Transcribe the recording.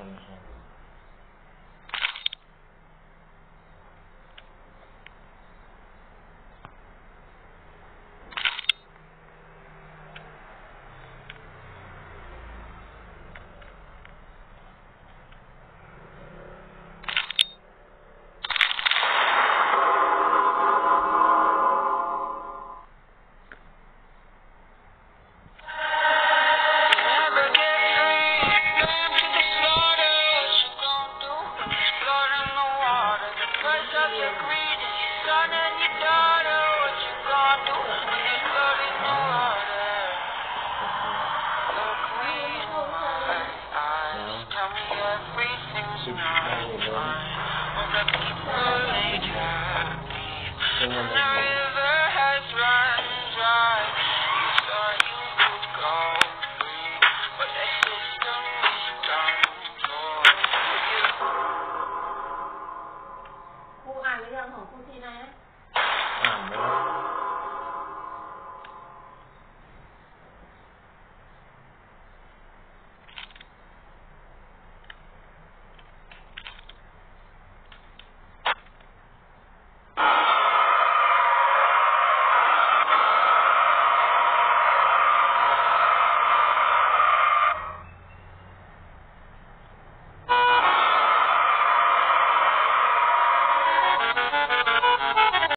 can Woke up deep, would?